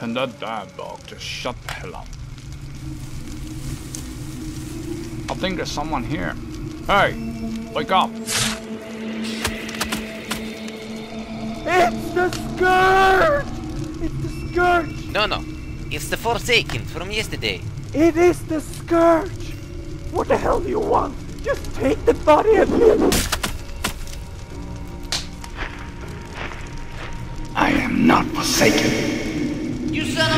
And that damn dog just shut the hell up. I think there's someone here. Hey, wake up. It's the Scourge! It's the Scourge! No, no. It's the Forsaken from yesterday. It is the Scourge! What the hell do you want? Just take the body and I am not forsaken. You son